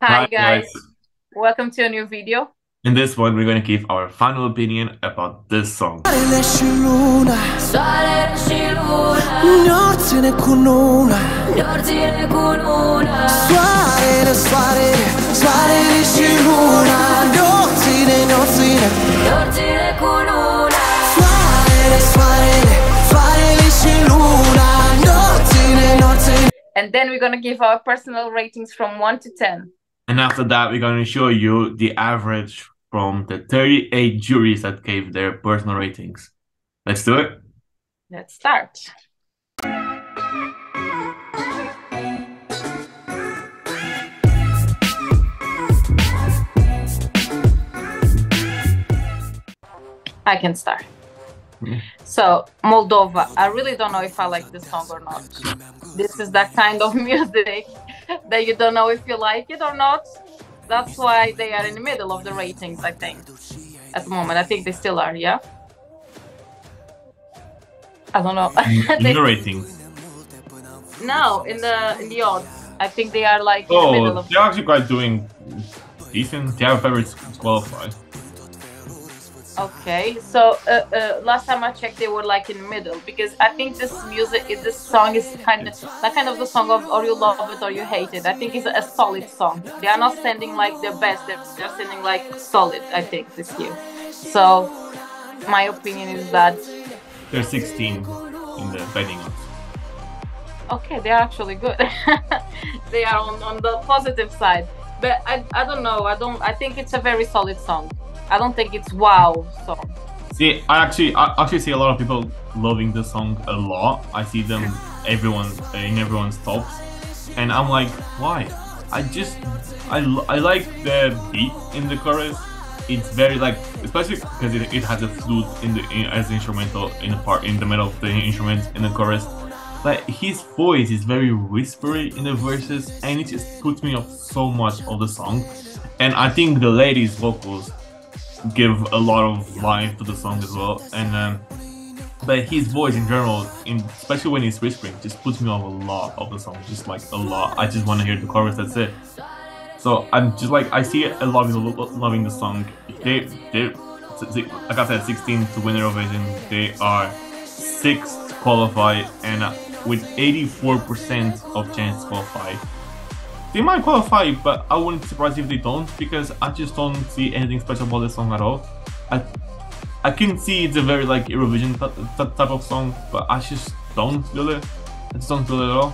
Hi, guys. Welcome to a new video. In this one, we're going to give our final opinion about this song. And then we're gonna give our personal ratings from 1 to 10. And after that, we're going to show you the average from the 38 juries that gave their personal ratings. Let's do it. Let's start. I can start. Yeah. So, Moldova, I really don't know if I like this song or not. This is that kind of music that you don't know if you like it or not. That's why they are in the middle of the ratings, I think. At the moment, I think they still are, yeah? I don't know. In the ratings. no, in the in the odds. I think they are like in the oh, middle Oh, they're actually quite doing decent. They have favorites qualified. Okay, so uh, uh, last time I checked, they were like in the middle because I think this music, is this song is kind of that kind of the song of or you love it or you hate it. I think it's a solid song. They are not sending like their best; they're, they're sending like solid. I think this year. So my opinion is that They're 16 in the betting odds. okay, they are actually good. they are on, on the positive side, but I I don't know. I don't. I think it's a very solid song. I don't think it's wow song. See, I actually, I actually see a lot of people loving the song a lot. I see them, everyone in everyone's tops, and I'm like, why? I just, I, I like the beat in the chorus. It's very like, especially because it, it has a flute in the in, as instrumental in the part in the middle of the instrument in the chorus. But his voice is very whispery in the verses, and it just puts me off so much of the song. And I think the ladies' vocals give a lot of life to the song as well. And um, but his voice in general, in especially when he's whispering, just puts me off a lot of the song. Just like a lot. I just want to hear the chorus. That's it. So I'm just like I see a lot of people loving the song. They they like I said, 16th to win Eurovision. They are sixth qualified and with 84% of chance to qualify. They might qualify, but I wouldn't be surprised if they don't because I just don't see anything special about this song at all. I I can see it's a very like Eurovision type of song, but I just don't feel it. I just don't feel it at all.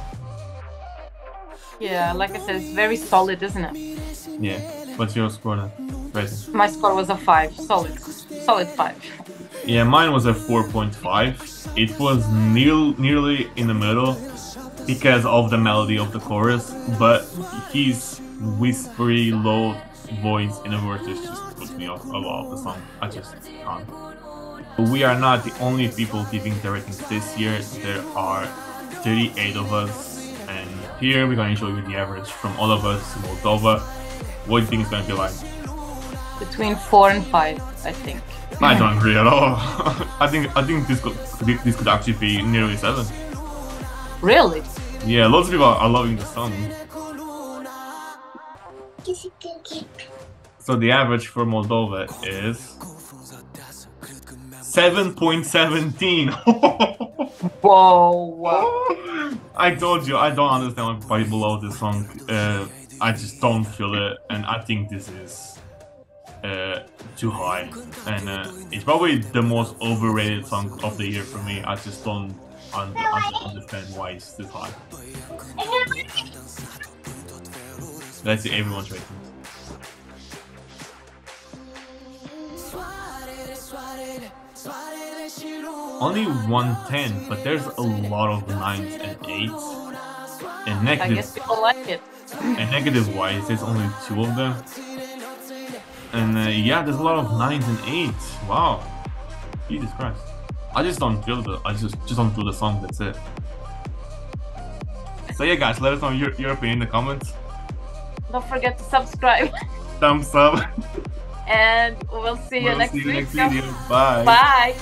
Yeah, like I said, it's very solid, isn't it? Yeah. What's your score then? Rating? My score was a five, solid, solid five. Yeah, mine was a 4.5. It was near, nearly in the middle because of the melody of the chorus, but his whispery, low voice in the verses just puts me off a lot of the song. I just can't. We are not the only people giving the ratings this year. There are 38 of us, and here we're going to show you the average from all of us in Moldova. What do you think it's going to be like? Between four and five, I think. I don't agree at all. I think I think this could this could actually be nearly seven. Really? Yeah, lots of people are loving the song. So the average for Moldova is 7.17. Whoa, whoa. I told you, I don't understand why people love this song. Uh, I just don't feel it, and I think this is uh, too high. And uh, it's probably the most overrated song of the year for me. I just don't un- understand why it's this high. Let's see everyone's ratings. Only 110, but there's a lot of 9s and 8s. And I negative, guess people like it. and negative wise, there's only two of them. And uh, yeah, there's a lot of 9s and 8s. Wow. Jesus Christ. I just don't feel the, I just, just don't feel the song, that's it. So yeah guys, let us know your, your opinion in the comments. Don't forget to subscribe. Thumbs up. And we'll see you We'll next see you week. next video. Bye. Bye.